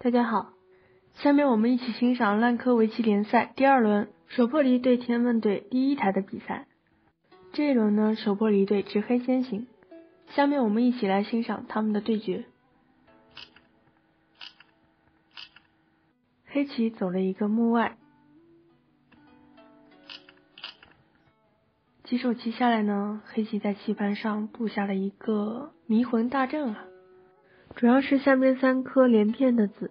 大家好，下面我们一起欣赏烂柯围棋联赛第二轮手破离对天问队第一台的比赛。这一轮呢，手破离队执黑先行。下面我们一起来欣赏他们的对决。黑棋走了一个目外，几手棋下来呢，黑棋在棋盘上布下了一个迷魂大阵啊，主要是下面三颗连片的子，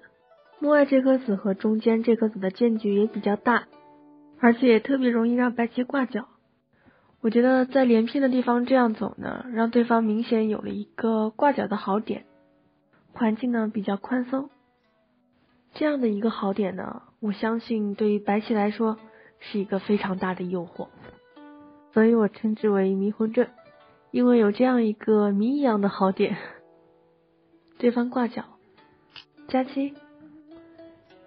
目外这颗子和中间这颗子的间距也比较大，而且也特别容易让白棋挂角。我觉得在连片的地方这样走呢，让对方明显有了一个挂角的好点，环境呢比较宽松。这样的一个好点呢，我相信对于白棋来说是一个非常大的诱惑，所以我称之为迷魂阵，因为有这样一个谜一样的好点。对方挂角加七，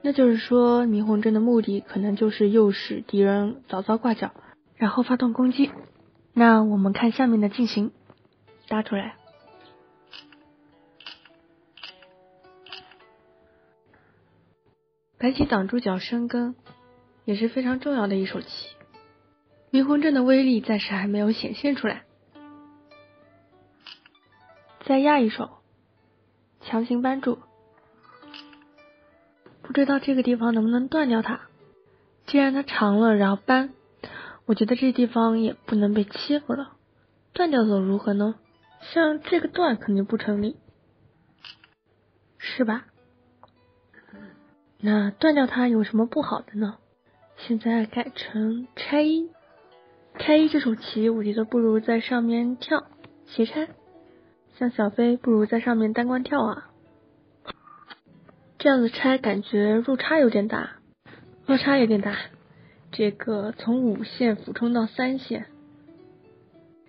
那就是说迷魂阵的目的可能就是诱使敌人早早挂角。然后发动攻击，那我们看下面的进行，搭出来，白棋挡住角生根，也是非常重要的一手棋。迷魂阵的威力暂时还没有显现出来，再压一手，强行扳住，不知道这个地方能不能断掉它。既然它长了，然后扳。我觉得这地方也不能被欺负了，断掉走如何呢？像这个断肯定不成立，是吧？那断掉它有什么不好的呢？现在改成拆一，拆一这手棋，我觉得不如在上面跳斜拆，像小飞不如在上面单关跳啊，这样子拆感觉入差有点大，落差有点大。这个从五线俯冲到三线，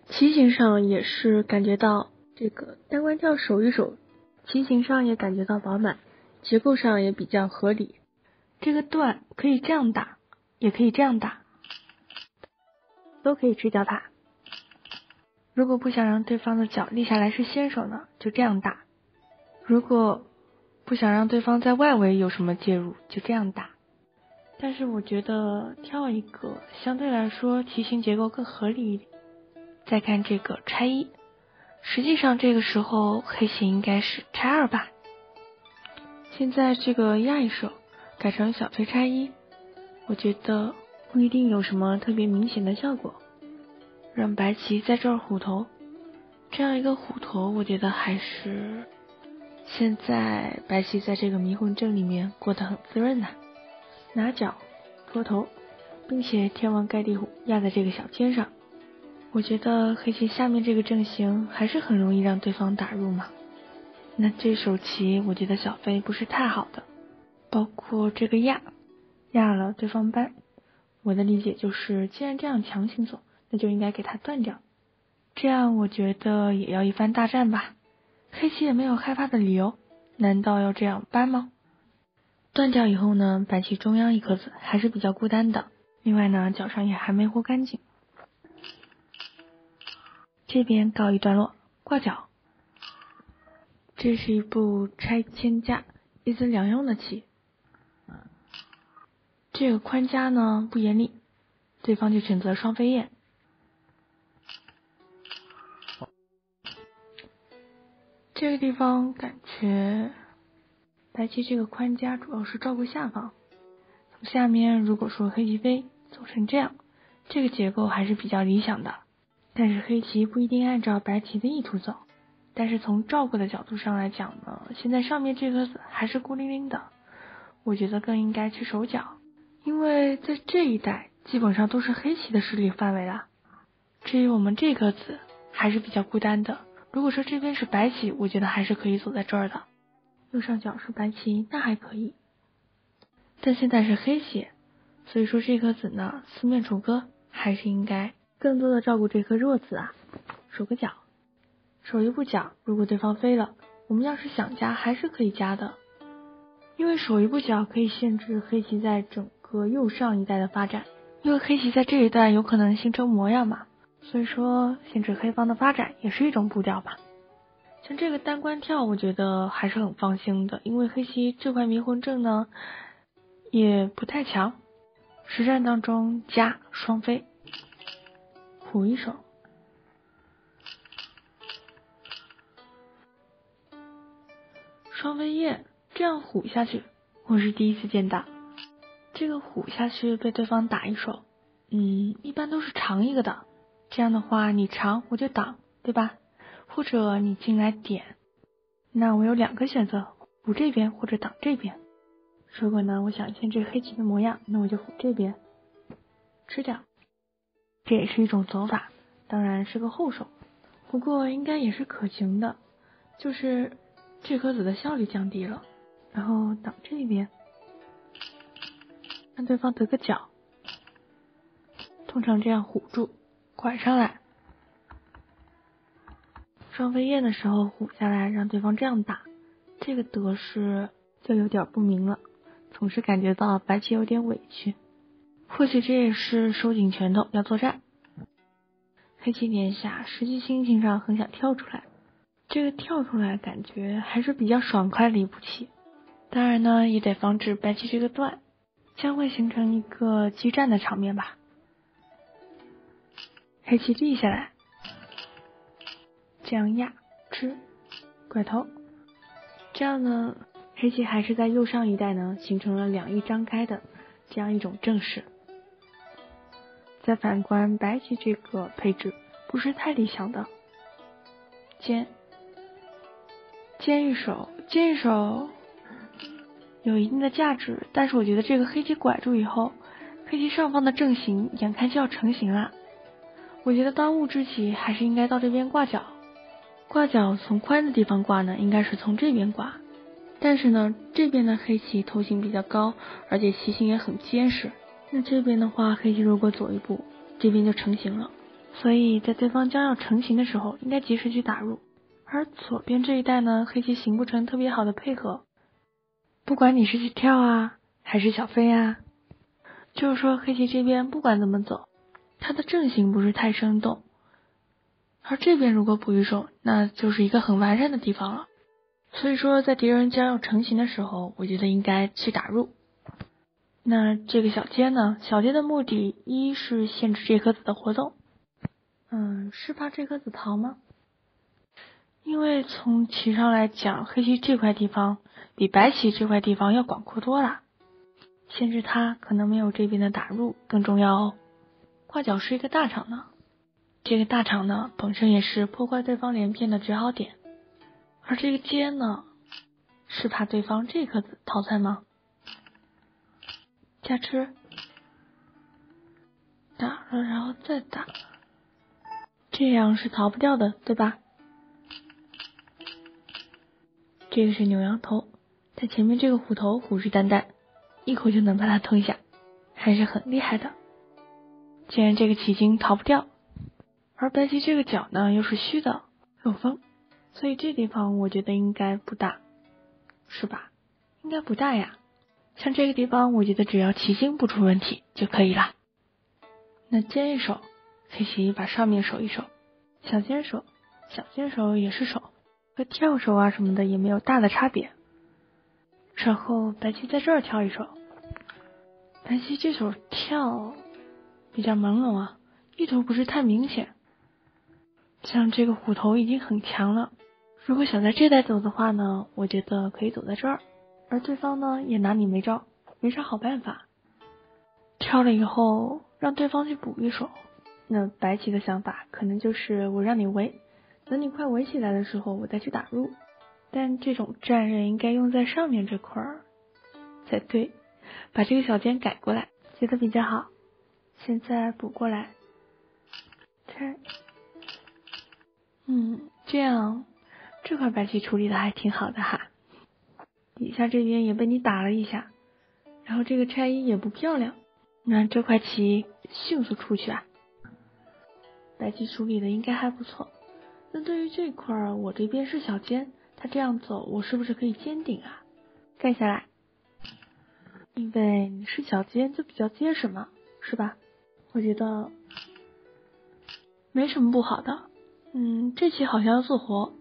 棋形上也是感觉到这个单关跳守一守，棋形上也感觉到饱满，结构上也比较合理。这个段可以这样打，也可以这样打，都可以吃掉它。如果不想让对方的脚立下来是先手呢，就这样打；如果不想让对方在外围有什么介入，就这样打。但是我觉得跳一个相对来说题型结构更合理一点。再看这个拆一，实际上这个时候黑棋应该是拆二吧。现在这个压一手改成小飞拆一，我觉得不一定有什么特别明显的效果。让白棋在这儿虎头，这样一个虎头，我觉得还是现在白棋在这个迷魂阵里面过得很滋润呐。拿脚拖头，并且天王盖地虎压在这个小尖上，我觉得黑棋下面这个阵型还是很容易让对方打入嘛。那这手棋我觉得小飞不是太好的，包括这个压压了对方扳，我的理解就是，既然这样强行走，那就应该给他断掉，这样我觉得也要一番大战吧。黑棋也没有害怕的理由，难道要这样扳吗？断掉以后呢，白棋中央一颗子还是比较孤单的。另外呢，角上也还没活干净。这边告一段落，挂角。这是一步拆迁家一子两用的棋。这个宽家呢不严厉，对方就选择双飞燕。这个地方感觉。白棋这个宽家主要是照顾下方，从下面如果说黑棋飞走成这样，这个结构还是比较理想的。但是黑棋不一定按照白棋的意图走。但是从照顾的角度上来讲呢，现在上面这颗子还是孤零零的，我觉得更应该去守角，因为在这一带基本上都是黑棋的势力范围了。至于我们这颗子还是比较孤单的。如果说这边是白棋，我觉得还是可以走在这儿的。右上角是白棋，那还可以，但现在是黑棋，所以说这颗子呢，四面楚歌，还是应该更多的照顾这颗弱子啊，守个角，守一步角，如果对方飞了，我们要是想加，还是可以加的，因为守一步角可以限制黑棋在整个右上一带的发展，因为黑棋在这一段有可能形成模样嘛，所以说限制黑方的发展也是一种步调吧。像这个单关跳，我觉得还是很放心的，因为黑棋这块迷魂阵呢也不太强。实战当中加双飞，虎一手，双飞燕，这样虎下去，我是第一次见到。这个虎下去被对方打一手，嗯，一般都是长一个的。这样的话，你长我就挡，对吧？或者你进来点，那我有两个选择，虎这边或者挡这边。如果呢，我想现这黑棋的模样，那我就虎这边吃掉，这也是一种走法，当然是个后手，不过应该也是可行的，就是这颗子的效率降低了，然后挡这边，让对方得个角，通常这样唬住，拐上来，双飞燕的时候虎下来，让对方这样打，这个得失就有点不明了。总是感觉到白棋有点委屈，或许这也是收紧拳头要作战。黑棋点下，实际心情上很想跳出来，这个跳出来感觉还是比较爽快的一步棋。当然呢，也得防止白棋这个断，将会形成一个激战的场面吧。黑棋立下来，这样压吃拐头，这样呢。黑棋还是在右上一带呢，形成了两翼张开的这样一种阵势。再反观白棋这个配置，不是太理想的。尖，尖一手，尖一手有一定的价值，但是我觉得这个黑棋拐住以后，黑棋上方的阵型眼看就要成型了。我觉得当务之急还是应该到这边挂角，挂角从宽的地方挂呢，应该是从这边挂。但是呢，这边的黑棋头型比较高，而且棋形也很坚实。那这边的话，黑棋如果走一步，这边就成型了。所以在对方将要成型的时候，应该及时去打入。而左边这一带呢，黑棋形不成特别好的配合。不管你是去跳啊，还是小飞啊，就是说黑棋这边不管怎么走，它的阵型不是太生动。而这边如果补一手，那就是一个很完善的地方了。所以说，在敌人将要成型的时候，我觉得应该去打入。那这个小尖呢？小尖的目的，一是限制这颗子的活动，嗯，是怕这颗子逃吗？因为从棋上来讲，黑棋这块地方比白棋这块地方要广阔多了，限制它可能没有这边的打入更重要哦。挂角是一个大场呢，这个大场呢，本身也是破坏对方连片的绝好点。而这个尖呢，是怕对方这颗子逃窜吗？加吃，打了然后再打，这样是逃不掉的，对吧？这个是牛羊头，在前面这个虎头虎视眈眈，一口就能把它吞下，还是很厉害的。既然这个棋筋逃不掉，而白棋这个角呢又是虚的，有风。所以这地方我觉得应该不大，是吧？应该不大呀。像这个地方，我觉得只要棋星不出问题就可以了。那尖一手，黑棋把上面守一守；小尖手，小尖手也是手，和跳手啊什么的也没有大的差别。然后白棋在这儿跳一手，白棋这手跳比较朦胧啊，意图不是太明显。像这个虎头已经很强了。如果想在这带走的话呢，我觉得可以走在这儿，而对方呢也拿你没招，没啥好办法。跳了以后，让对方去补一手。那白棋的想法可能就是我让你围，等你快围起来的时候，我再去打入。但这种战刃应该用在上面这块儿才对，把这个小尖改过来，觉得比较好。现在补过来，拆，嗯，这样。这块白棋处理的还挺好的哈，底下这边也被你打了一下，然后这个拆一也不漂亮，那这块棋迅速出去啊，白棋处理的应该还不错。那对于这块我这边是小尖，他这样走我是不是可以尖顶啊？盖下来，因为你是小尖就比较结实嘛，是吧？我觉得没什么不好的，嗯，这棋好像要做活。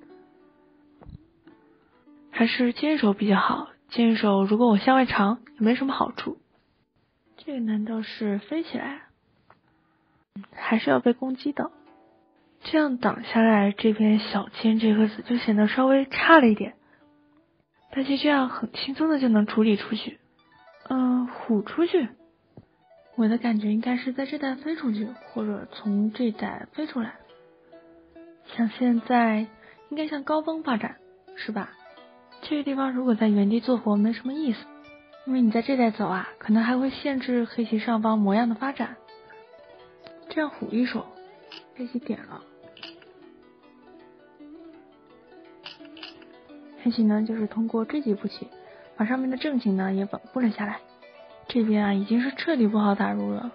还是坚守比较好。坚守如果我向外长也没什么好处。这个难道是飞起来？还是要被攻击的？这样挡下来，这边小千这颗子就显得稍微差了一点。白棋这样很轻松的就能处理出去。嗯，虎出去，我的感觉应该是在这带飞出去，或者从这带飞出来。像现在应该向高峰发展，是吧？这个地方如果在原地做活没什么意思，因为你在这带走啊，可能还会限制黑棋上方模样的发展。这样虎一手，黑棋点了，黑棋呢就是通过这几步棋，把上面的正形呢也稳固了下来。这边啊已经是彻底不好打入了，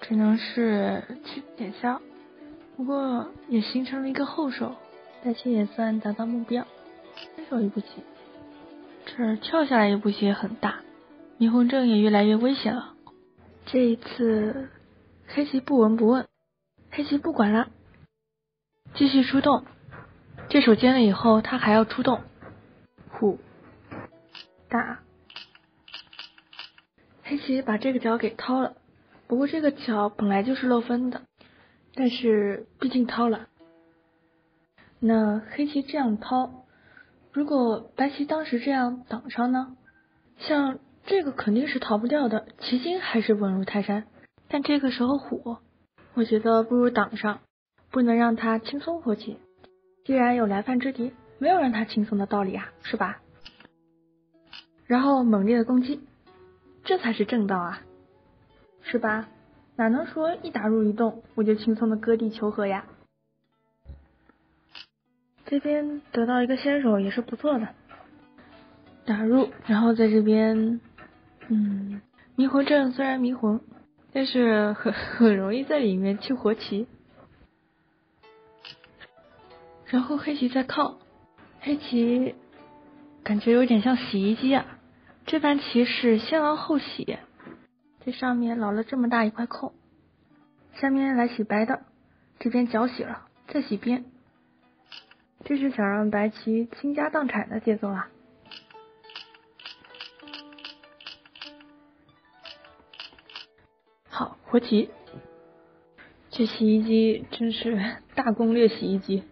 只能是去点消。不过也形成了一个后手，白棋也算达到目标。先手一步棋，这跳下来一步棋也很大，霓虹阵也越来越危险了。这一次黑棋不闻不问，黑棋不管了，继续出动。这手尖了以后，他还要出动，虎打，黑棋把这个角给掏了。不过这个角本来就是漏分的，但是毕竟掏了，那黑棋这样掏。如果白棋当时这样挡上呢？像这个肯定是逃不掉的，棋筋还是稳如泰山。但这个时候虎，我觉得不如挡上，不能让他轻松活棋。既然有来犯之敌，没有让他轻松的道理啊，是吧？然后猛烈的攻击，这才是正道啊，是吧？哪能说一打入一动我就轻松的割地求和呀？这边得到一个先手也是不错的，打入，然后在这边，嗯，迷魂阵虽然迷魂，但是很 很容易在里面去活棋。然后黑棋在靠，黑棋感觉有点像洗衣机啊，这盘棋是先王后洗，这上面老了这么大一块空，下面来洗白的，这边角洗了，再洗边。这是想让白棋倾家荡产的节奏啊！好，活棋，这洗衣机真是大攻略洗衣机。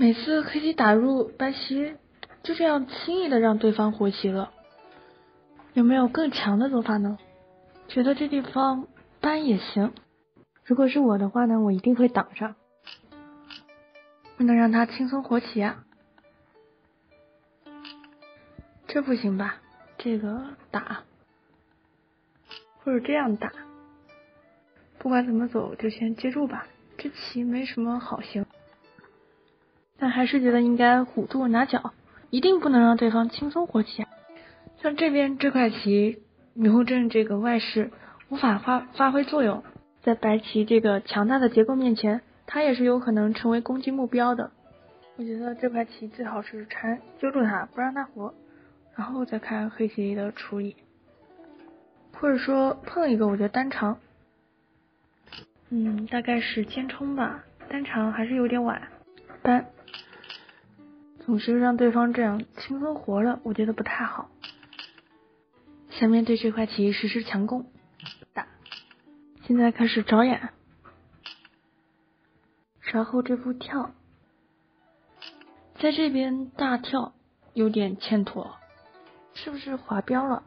每次黑棋打入，白棋就这样轻易的让对方活棋了。有没有更强的走法呢？觉得这地方搬也行。如果是我的话呢，我一定会挡上，不能让他轻松活棋啊。这不行吧？这个打，或者这样打，不管怎么走就先接住吧。这棋没什么好行，还是觉得应该虎度拿角，一定不能让对方轻松活棋。像这边这块棋，迷雾阵这个外势无法发发挥作用。在白棋这个强大的结构面前，它也是有可能成为攻击目标的。我觉得这块棋最好是缠揪住它，不让它活，然后再看黑棋的处理，或者说碰一个，我觉得单长，嗯，大概是先冲吧，单长还是有点晚，搬，总是让对方这样轻松活了，我觉得不太好。下面对这块棋实施强攻。打现在开始着眼，然后这步跳，在这边大跳有点欠妥，是不是滑标了？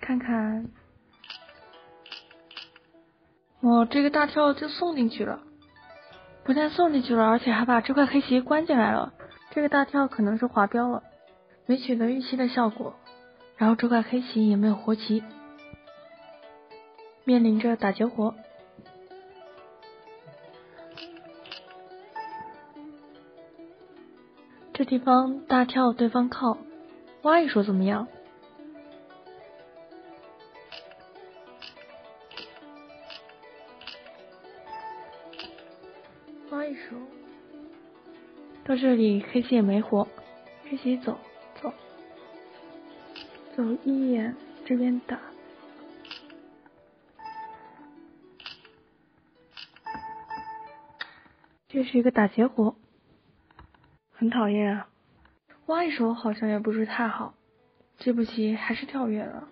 看看，我这个大跳就送进去了，不但送进去了，而且还把这块黑棋关进来了。这个大跳可能是滑标了，没取得预期的效果，然后这块黑棋也没有活棋。面临着打劫活，这地方大跳对方靠，挖一手怎么样？到这里黑棋也没活，黑棋走走走一眼，这边打。这是一个打结活，很讨厌啊！挖一手好像也不是太好，这步棋还是跳跃了，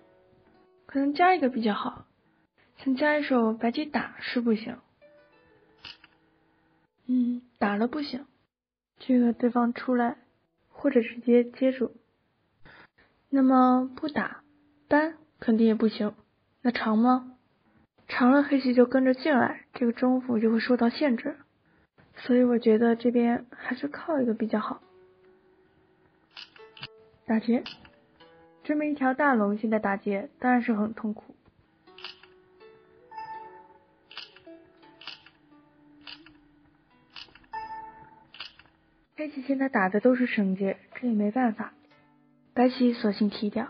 可能加一个比较好。想加一手白棋打是不行，嗯，打了不行，这个对方出来或者直接接住，那么不打搬肯定也不行，那长吗？长了黑棋就跟着进来，这个中府就会受到限制，所以我觉得这边还是靠一个比较好。打劫，这么一条大龙现在打劫当然是很痛苦。黑棋现在打的都是绳结，这也没办法，白棋索性踢掉。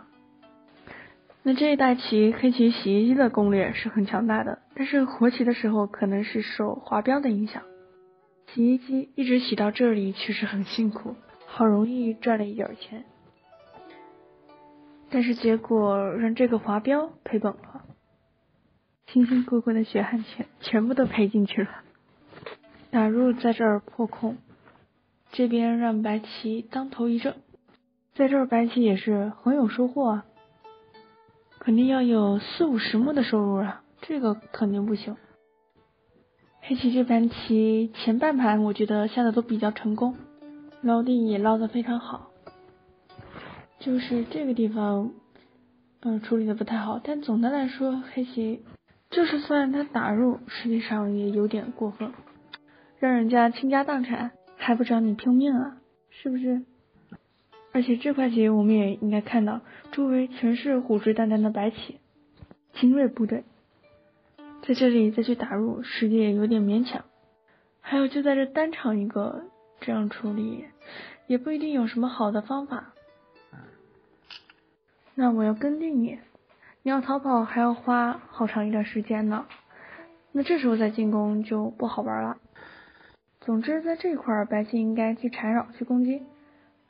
那这一代棋，黑棋洗衣机的攻略是很强大的，但是活棋的时候可能是受滑标的影响。洗衣机一直洗到这里确实很辛苦，好容易赚了一点钱，但是结果让这个滑标赔本了，辛辛苦苦的血汗钱全部都赔进去了。打入在这儿破空。这边让白棋当头一正，在这儿白棋也是很有收获啊，肯定要有四五十目的收入啊，这个肯定不行。黑棋这盘棋前半盘我觉得下的都比较成功，捞地也捞的非常好，就是这个地方，嗯，处理的不太好，但总的来说黑棋就是算他打入，实际上也有点过分，让人家倾家荡产。还不找你拼命啊，是不是？而且这块棋我们也应该看到，周围全是虎视眈眈的白棋，精锐部队，在这里再去打入，实际也有点勉强。还有就在这单场一个这样处理，也不一定有什么好的方法。那我要跟定你，你要逃跑还要花好长一段时间呢，那这时候再进攻就不好玩了。总之，在这块白棋应该去缠绕、去攻击。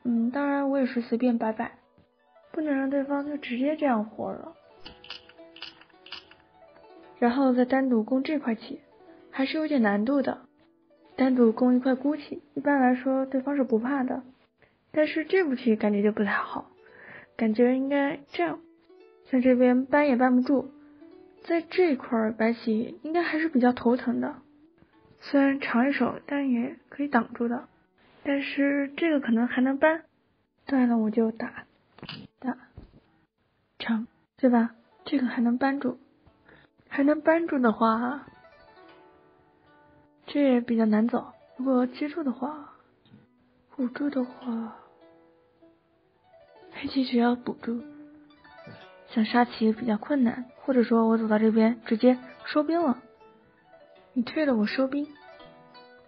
嗯，当然我也是随便摆摆，不能让对方就直接这样活了。然后再单独攻这块棋，还是有点难度的。单独攻一块孤棋，一般来说对方是不怕的。但是这步棋感觉就不太好，感觉应该这样，像这边搬也搬不住，在这块白棋应该还是比较头疼的。虽然长一手，但也可以挡住的。但是这个可能还能搬，断了我就打打长，对吧？这个还能扳住，还能扳住的话，这也比较难走。如果接住的话，补住的话，黑棋只要补住，想杀棋比较困难。或者说我走到这边直接收兵了。你退了，我收兵，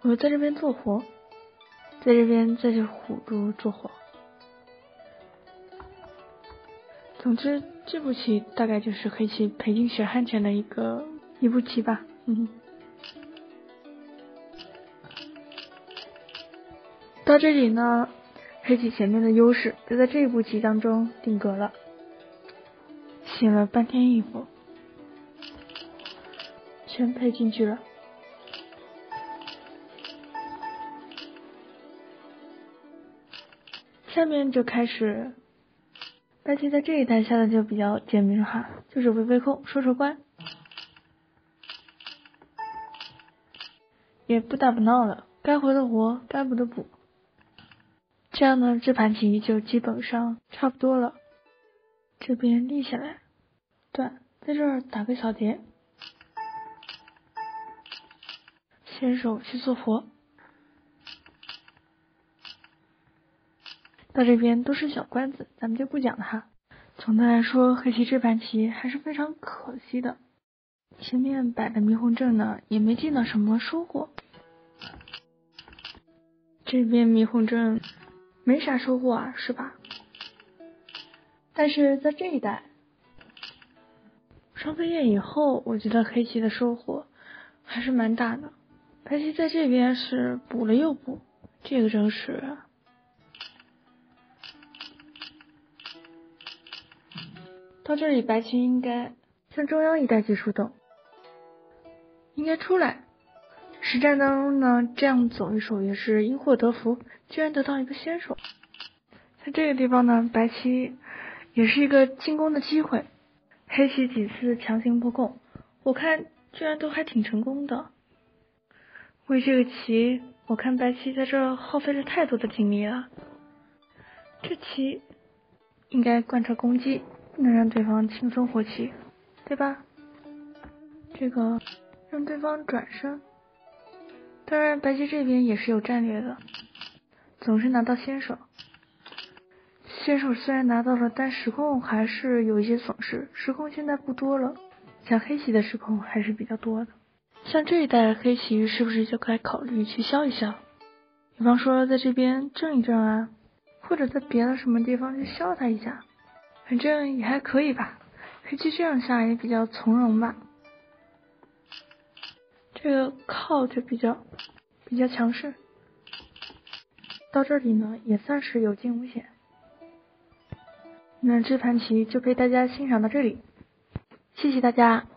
我在这边做活，在这边在这虎住做活。总之，这步棋大概就是黑棋赔进血汗钱的一个一步棋吧。嗯，到这里呢，黑棋前面的优势就在这一步棋当中定格了，洗了半天衣服，全赔进去了。下面就开始，白棋在这一带下的就比较简明哈，就是围围空收收官，也不打不闹了，该活的活，该补的补，这样呢，这盘棋就基本上差不多了。这边立下来，断，在这儿打个小结，先手去做活。到这边都是小关子，咱们就不讲了哈。总的来说，黑棋这盘棋还是非常可惜的。前面摆的迷魂阵呢，也没见到什么收获。这边迷魂阵没啥收获啊，是吧？但是在这一带双飞燕以后，我觉得黑棋的收获还是蛮大的。白棋在这边是补了又补，这个真是。到这里，白棋应该向中央一带去出动，应该出来，实战当中呢，这样走一手也是因祸得福，居然得到一个先手。在这个地方呢，白棋也是一个进攻的机会，黑棋几次强行破空，我看居然都还挺成功的。为这个棋，我看白棋在这耗费了太多的精力了。这棋应该贯彻攻击，不能让对方轻松活棋，对吧？这个让对方转身。当然，白棋这边也是有战略的，总是拿到先手。先手虽然拿到了，但时空还是有一些损失。时空现在不多了，像黑棋的时空还是比较多的。像这一代黑棋是不是就该考虑去消一消？比方说在这边正一正啊，或者在别的什么地方去消他一下，反正也还可以吧。黑棋这样下也比较从容吧。这个靠就比较比较强势，到这里呢也算是有惊无险。那这盘棋就陪大家欣赏到这里，谢谢大家。